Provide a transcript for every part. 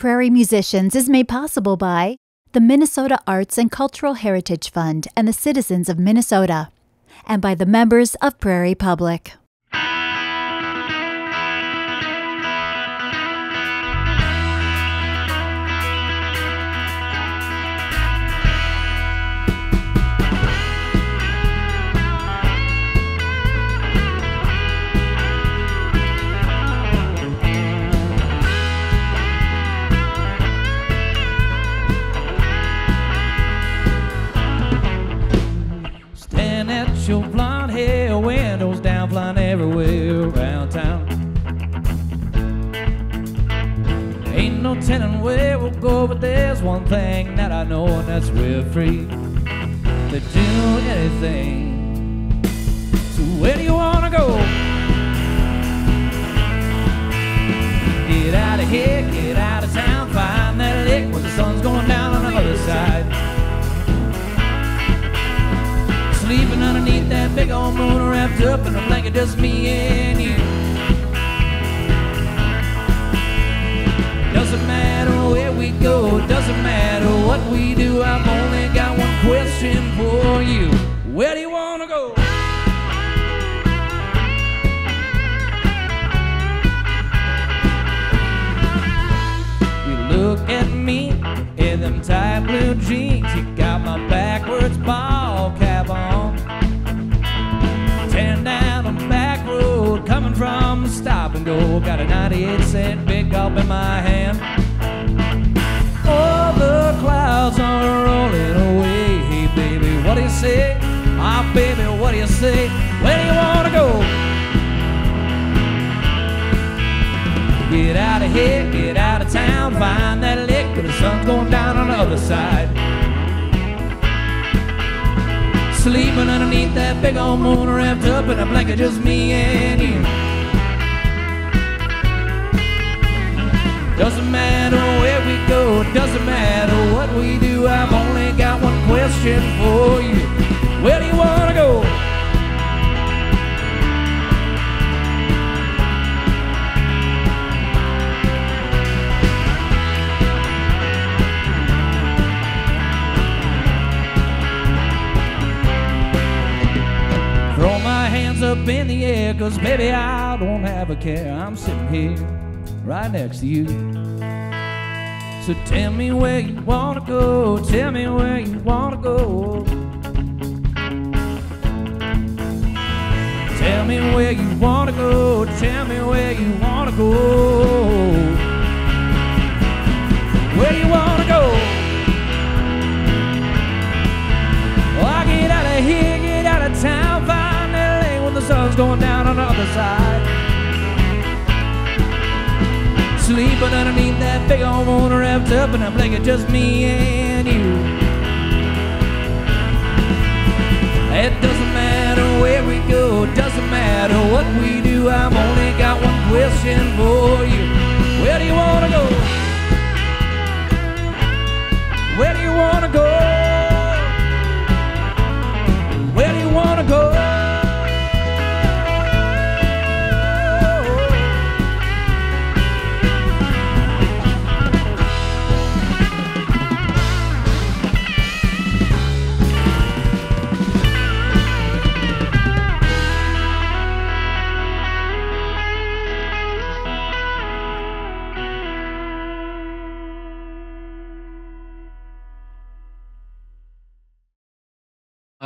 Prairie Musicians is made possible by the Minnesota Arts and Cultural Heritage Fund and the citizens of Minnesota, and by the members of Prairie Public. Telling where we'll go, but there's one thing that I know, and that's we're free to do anything. So where do you wanna go? Get out of here, get out of town, find that lick when the sun's going down on the other side. Sleeping underneath that big old moon wrapped up in a blanket, just me and you. Doesn't matter where we go, doesn't matter what we do. I've only got one question for you. Where do you wanna go? You look at me in them tight blue jeans. You got my backwards ball cap on. And go. Got a 98 cent big gulp in my hand. Oh, the clouds are rolling away. Baby, what do you say? Ah, baby, what do you say? Where do you wanna go? Get out of here, get out of town, find that lick, but the sun's going down on the other side. Sleeping underneath that big old moon wrapped up in a blanket, just me and you. Doesn't matter where we go, doesn't matter what we do, I've only got one question for you. Where do you wanna go? Throw my hands up in the air, cause baby, I don't have a care. I'm sitting here right next to you. So tell me where you wanna go, tell me where you wanna go. Tell me where you wanna go, tell me where you wanna go. Where you wanna go? Oh, I get out of here, get out of town, find LA when the sun's going down on the other side. Sleeping underneath that big old moon wrapped up in a blanket, just me and you. It doesn't matter where we go, doesn't matter what we do. I've only got one question for you. Where do you wanna go? Where do you wanna go?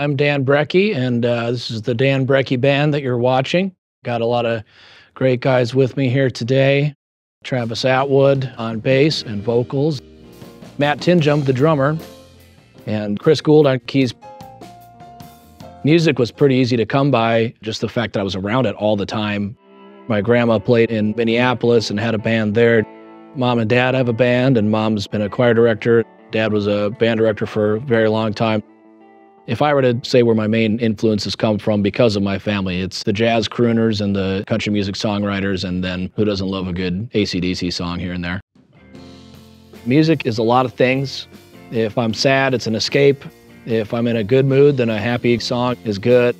I'm Dan Brekke, and uh, this is the Dan Brekke Band that you're watching. Got a lot of great guys with me here today. Travis Atwood on bass and vocals, Matt Tinjum, the drummer, and Chris Gould on keys. Music was pretty easy to come by, just the fact that I was around it all the time. My grandma played in Minneapolis and had a band there. Mom and dad have a band, and mom's been a choir director. Dad was a band director for a very long time. If I were to say where my main influences come from because of my family, it's the jazz crooners and the country music songwriters, and then who doesn't love a good ACDC song here and there? Music is a lot of things. If I'm sad, it's an escape. If I'm in a good mood, then a happy song is good.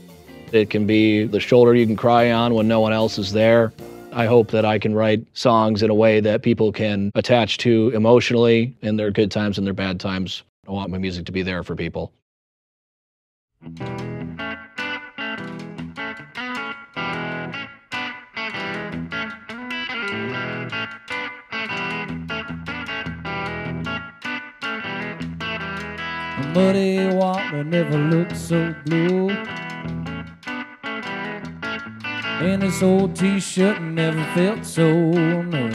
It can be the shoulder you can cry on when no one else is there. I hope that I can write songs in a way that people can attach to emotionally in their good times and their bad times. I want my music to be there for people. Muddy water never looked so blue. And this old t-shirt never felt so new.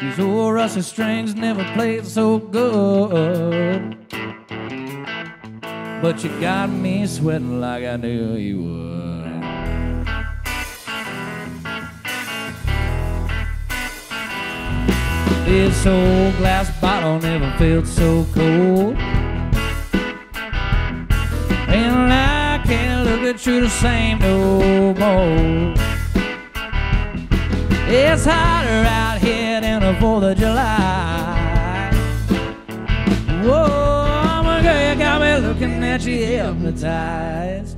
These old rusty strings never played so good. But you got me sweating like I knew you would. This old glass bottle never felt so cold. And I can't look at you the same no more. It's hotter out here than the 4th of July. Whoa, you hypnotized.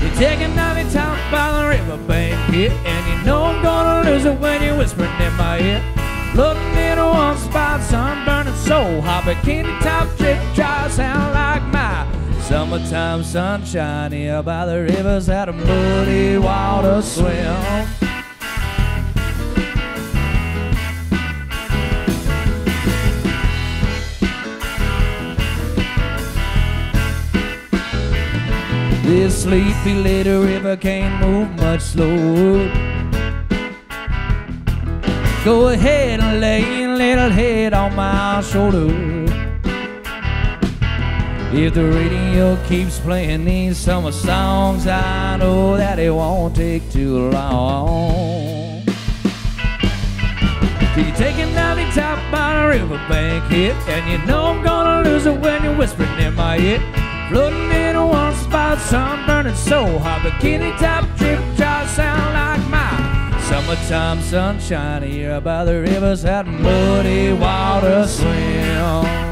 You're taking off your top by the riverbank here, and you know I'm gonna lose it when you're whispering in my ear. Looking in one spot, sun burning so hot, bikini top drip dry sound like my summertime sunshine here by the rivers at a muddy water swim. This sleepy little river can't move much slower. Go ahead and lay a little head on my shoulder. If the radio keeps playing these summer songs, I know that it won't take too long. You're taking out the top by the riverbank hit, and you know I'm gonna lose it when you're whispering in my ear. Floating in a one spot, sun burning so hot, bikini top drip dry sound like my summertime sunshine here by the rivers at muddy water swim.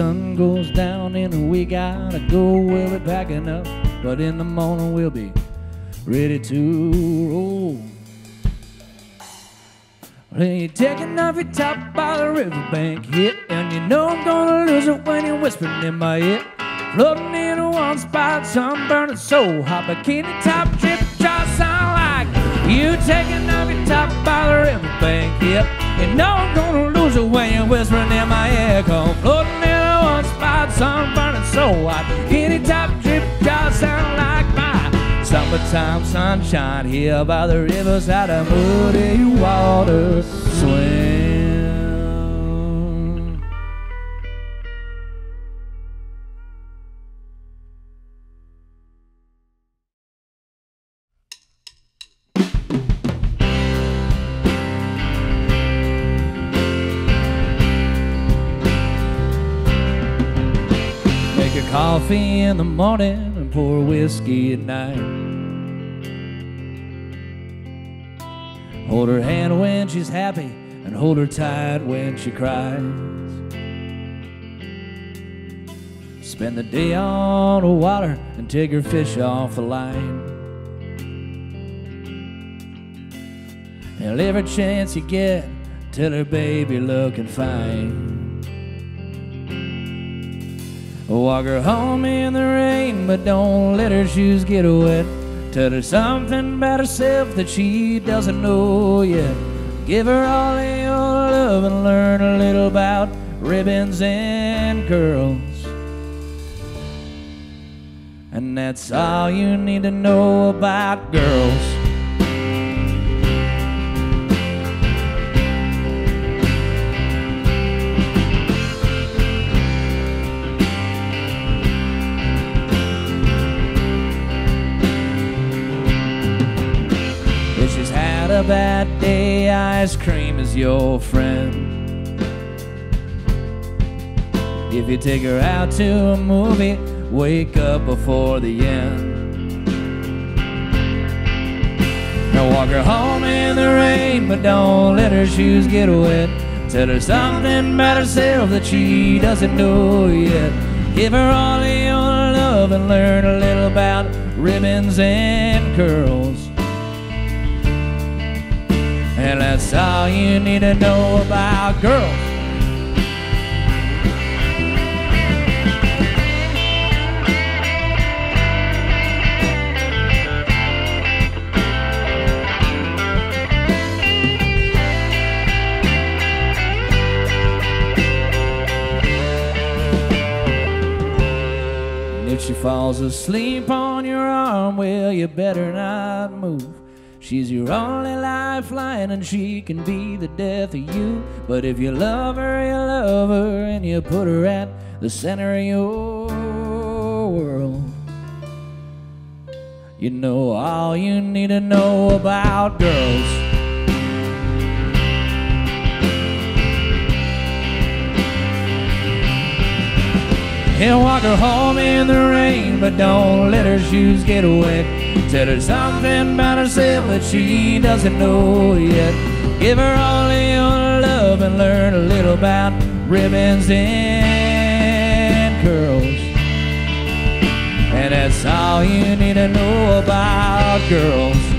Sun goes down and we gotta go, we'll be packing up. But in the morning we'll be ready to roll. Well, you're taking off your top by the riverbank hit, and you know I'm gonna lose it when you're whispering in my ear. Floating in one spot, sun so hot, bikini top drip dry sound like you taking off your top by the riverbank hit. You know I'm gonna lose it when you're whispering in my ear. Come floating spot, sun burning so hot. Any top drip dry sound like my summertime sunshine here by the rivers out of muddy water swim. In the morning and pour whiskey at night. Hold her hand when she's happy and hold her tight when she cries. Spend the day on the water and take her fish off the line. And every chance you get, tell her baby looking fine. Walk her home in the rain, but don't let her shoes get wet. Tell her something about herself that she doesn't know yet. Give her all your love and learn a little about ribbons and curls. And that's all you need to know about girls. A bad day, ice cream is your friend. If you take her out to a movie, wake up before the end. Now walk her home in the rain, but don't let her shoes get wet. Tell her something about herself that she doesn't know yet. Give her all your love and learn a little about ribbons and curls. And that's all you need to know about girls. If she falls asleep on your arm, well, you better not move. She's your only lifeline, and she can be the death of you. But if you love her, you love her, and you put her at the center of your world. You know all you need to know about girls. He'll walk her home in the rain, but don't let her shoes get wet. Tell her something about herself that she doesn't know yet. Give her all your love and learn a little about ribbons and curls. And that's all you need to know about girls.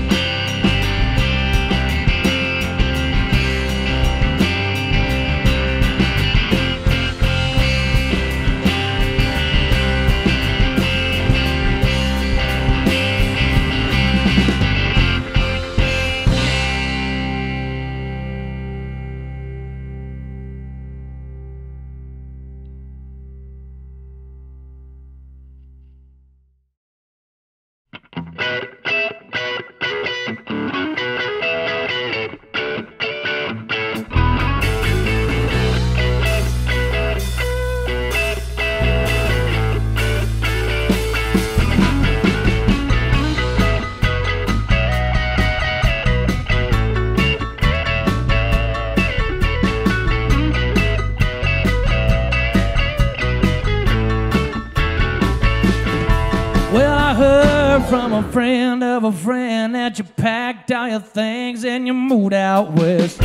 From a friend of a friend that you packed all your things and you moved out west.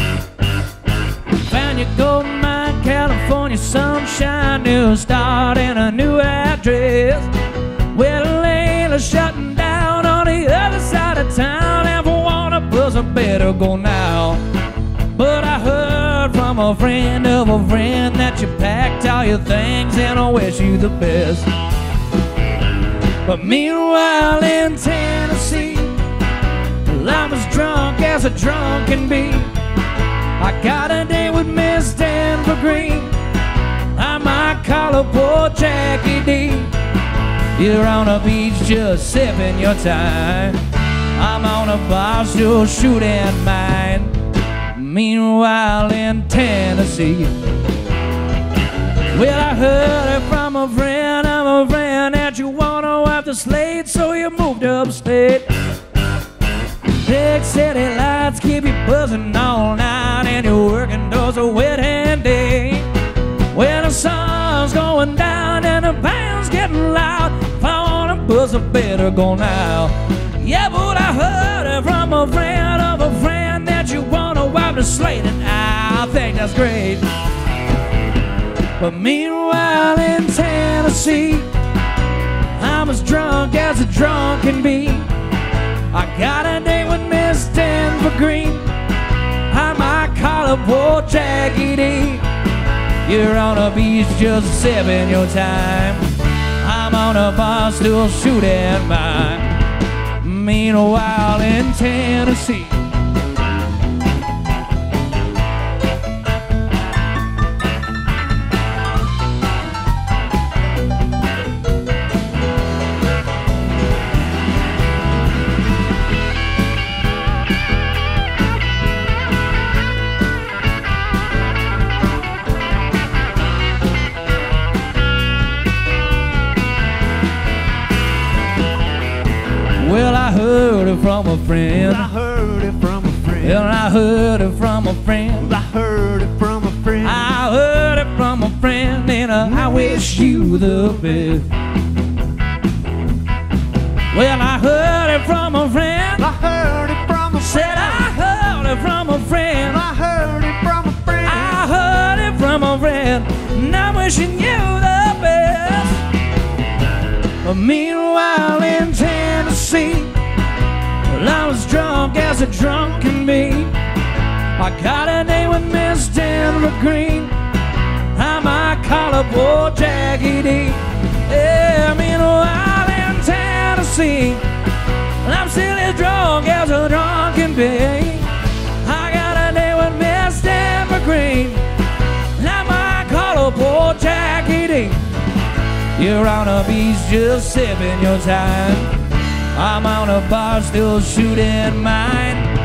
Found your gold mine, California sunshine, new start and a new address. Well, Layla's shutting down on the other side of town, and for one of us, I better go now. But I heard from a friend of a friend that you packed all your things, and I wish you the best. But meanwhile in Tennessee, well, I'm as drunk as a drunk can be. I got a date with Miss Denver Green. I might call her poor Jackie D. You're on a beach just sipping your time. I'm on a bar still shooting mine. Meanwhile in Tennessee. Well, I heard it from a friend you wanna wipe the slate, so you moved upstate. Big city lights keep you buzzing all night, and you're working towards a wedding day. When the sun's going down and the band's getting loud, if I wanna buzz, I better go now. Yeah, but I heard it from a friend of a friend that you wanna wipe the slate, and I think that's great. But meanwhile in Tennessee, I'm as drunk as a drunk can be. I got a date with Miss Denver Green. I might call her poor Jackie D. You're on a beach just sipping your time. I'm on a bar still shooting mine. Meanwhile in Tennessee. From a friend. I heard it from a friend. Well, I heard it from a friend. I heard it from a friend. I heard it from a friend, and uh, I wish you the best. Well, I heard it from a friend. I heard it from a Said friend. I heard it from a friend. I heard it from a friend. I heard it from a friend, and I'm wishing you the best. But Meanwhile, in Tennessee, well, I was drunk as a drunk can be. I got a name with Miss Denver Green. I might call poor Jackie D. Yeah, meanwhile, in Tennessee, well, I'm still as drunk as a drunk can be. I got a name with Miss Denver Green. And I might call poor Jackie D. You're on a beach just sipping your time. I'm on a bar still shooting mine.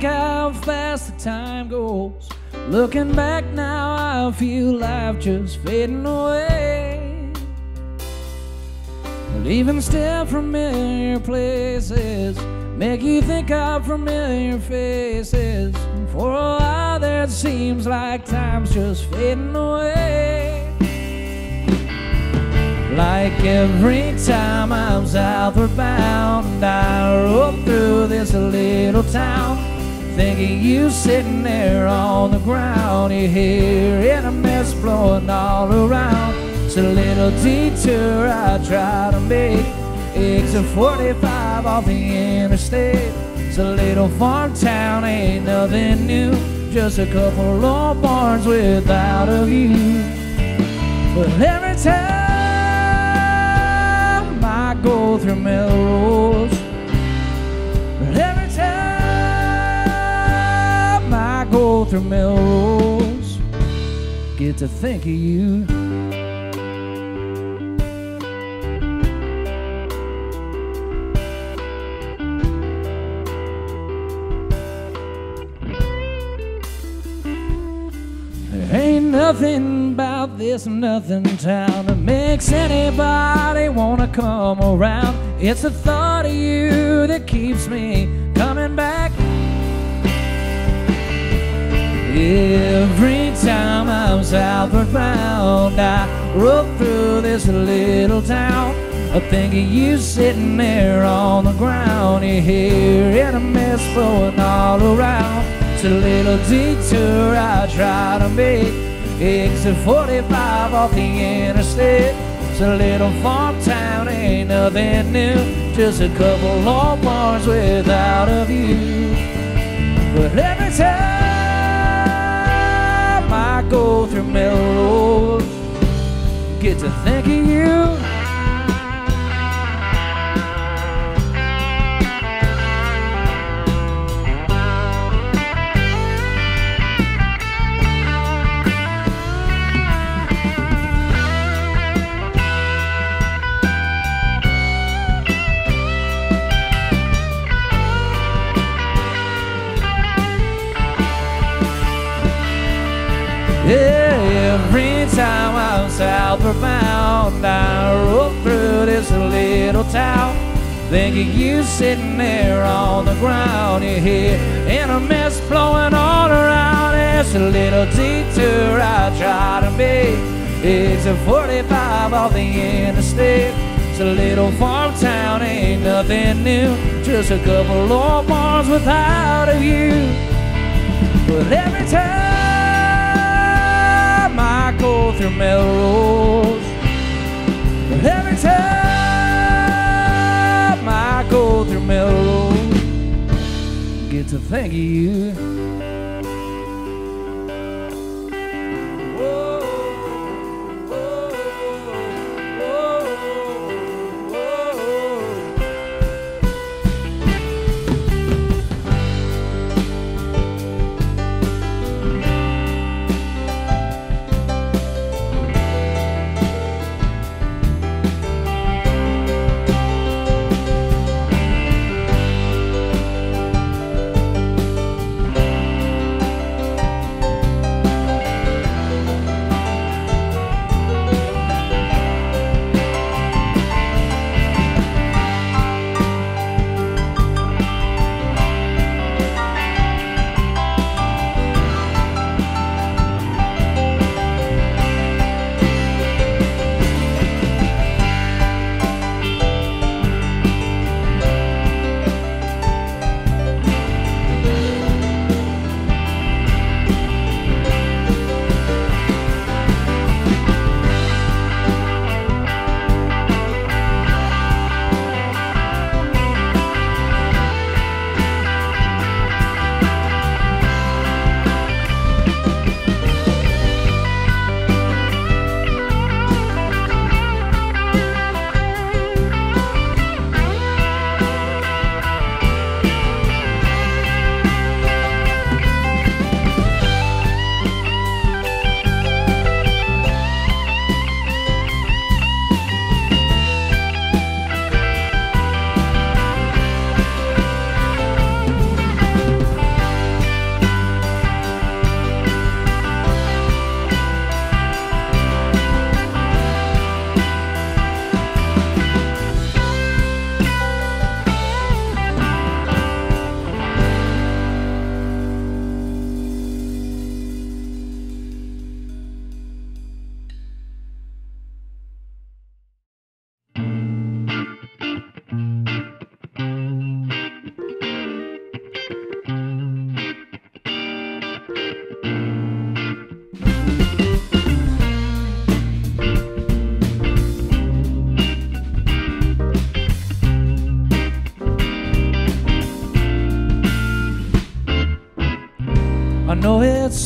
Think how fast the time goes? Looking back now, I feel life just fading away. But even still, familiar places make you think of familiar faces. And for a while there, it seems like time's just fading away. Like every time I'm southward bound, I roll through this little town, thinking you sitting there on the ground. You hear in a mess blowing all around. It's a little detour I try to make. Exit 45 off the interstate. It's a little farm town, ain't nothing new. Just a couple old barns without a view. But every time I go through Melrose, through Melrose, get to think of you. There ain't nothing about this nothing town that makes anybody wanna come around. It's the thought of you that keeps me coming back. Every time I'm southward bound, I roll through this little town. I think of you sitting there on the ground. You hear in a mess flowing all around. It's a little detour I try to make. Exit 45 off the interstate. It's a little farm town, ain't nothing new. Just a couple old barns without a view. But every time I go through Melrose, get to think Every time I'm southward bound, I roll through this little town. Thinking you sitting there on the ground, you hear in a mess blowing all around. It's a little detour I try to make. It's a 45 off the interstate. It's a little farm town, ain't nothing new. Just a couple of bars without a view. But every time go through Melrose, but every time I go through Melrose, get to think of you.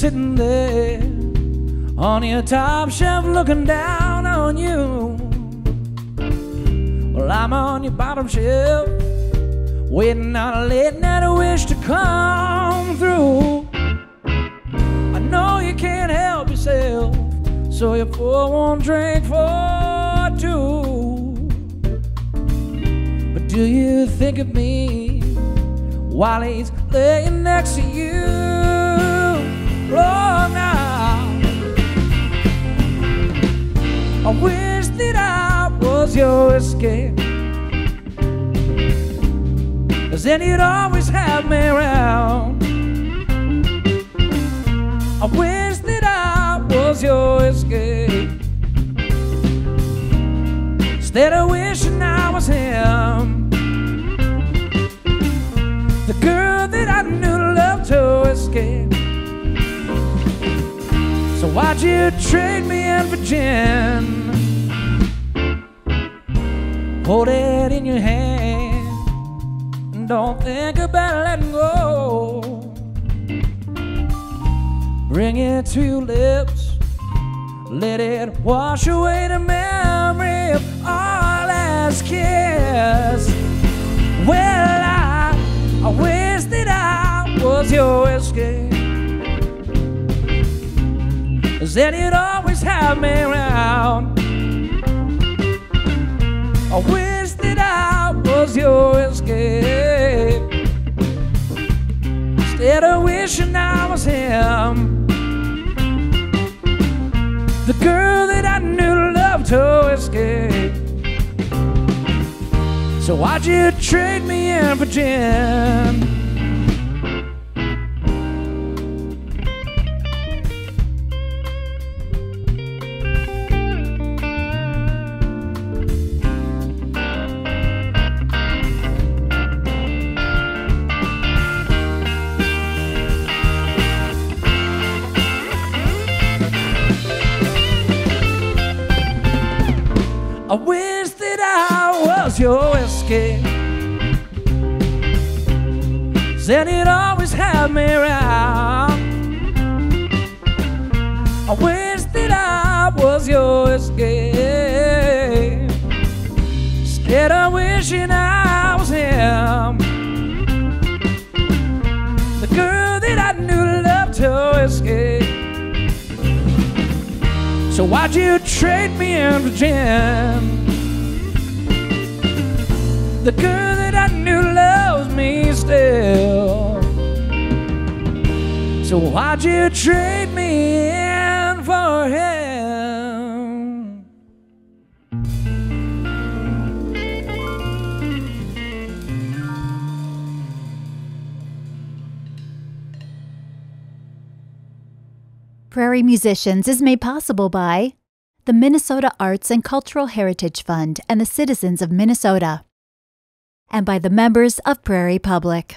Sitting there on your top shelf looking down on you. Well, I'm on your bottom shelf waiting on a late night wish to come through. I know you can't help yourself, so you pour one drink for two. But do you think of me while he's laying next to you? Now I wish that I was your escape. Cause then you'd always have me around. I wish that I was your escape. Instead of wishing I was him. The girl why'd you trade me in for gin? Hold it in your hand and don't think about letting go. Bring it to your lips, let it wash away the memory of our last kiss. Well, I, I wish that I was your escape. Cause then you'd always have me around. I wish that I was your escape. Instead of wishing I was him. The girl that I knew loved to escape. So why'd you trade me in for gin? I wish that I was your escape. Said it always had me around. I wish that I was your escape. Instead of wishing I was him. The girl that I knew loved to escape. So why'd you trade me in for gin? The girl that I knew loves me still. So why'd you trade me in for him? Prairie Musicians is made possible by the Minnesota Arts and Cultural Heritage Fund and the citizens of Minnesota, and by the members of Prairie Public.